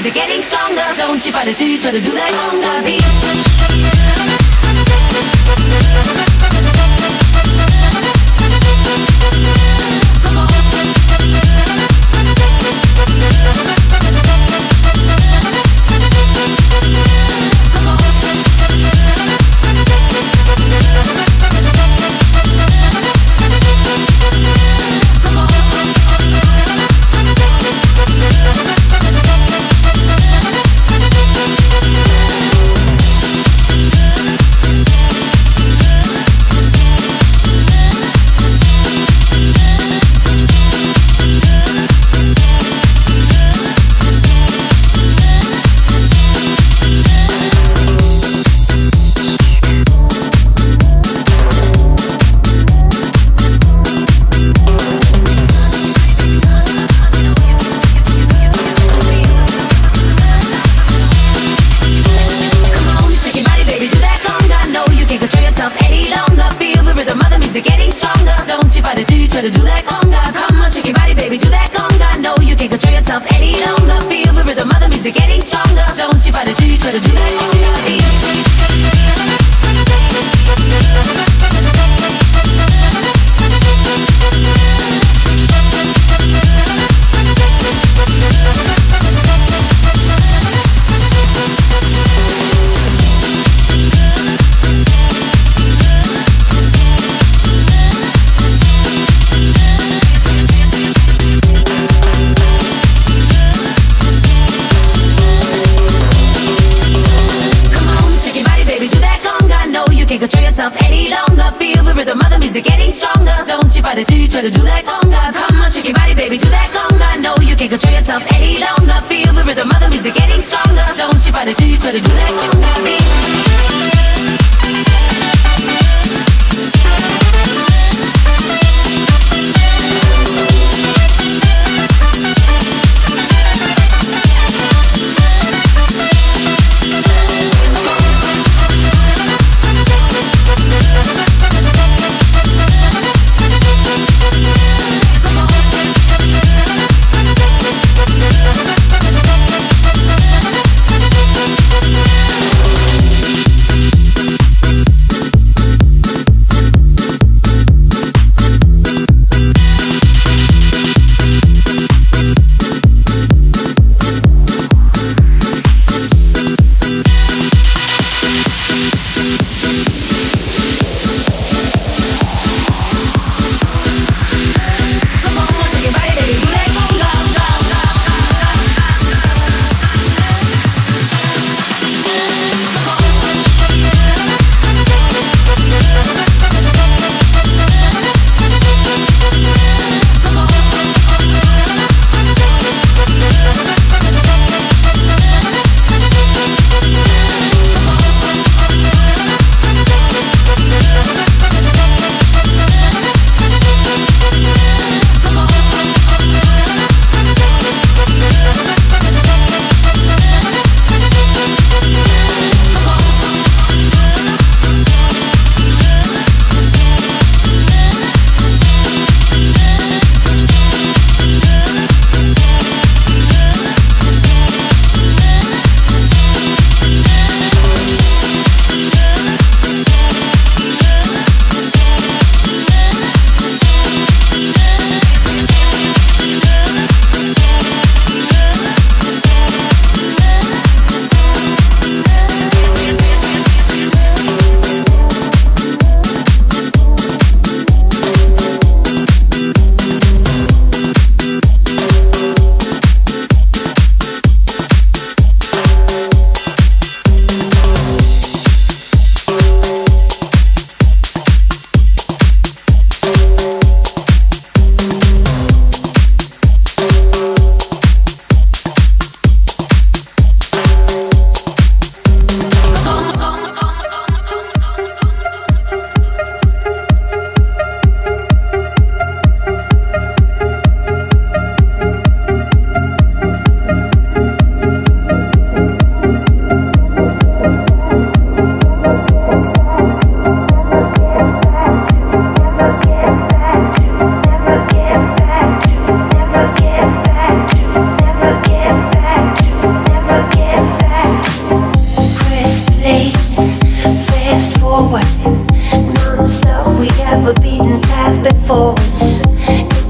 rhythm of the music getting stronger. Don't you fight it till you try to do that conga beat. You Don't you fight it till you try to do that conga. Come on, shake your body, baby, do that conga. No, you can't control yourself any longer. Feel the rhythm of the music getting stronger. Don't you fight it till you try to do that conga.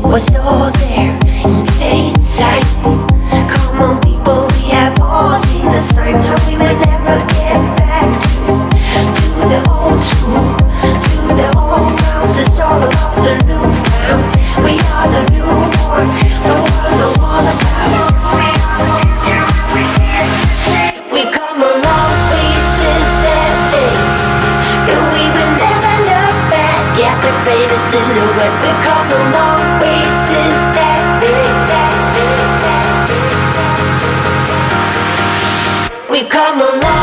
was all there in plain sight. We've The that come along.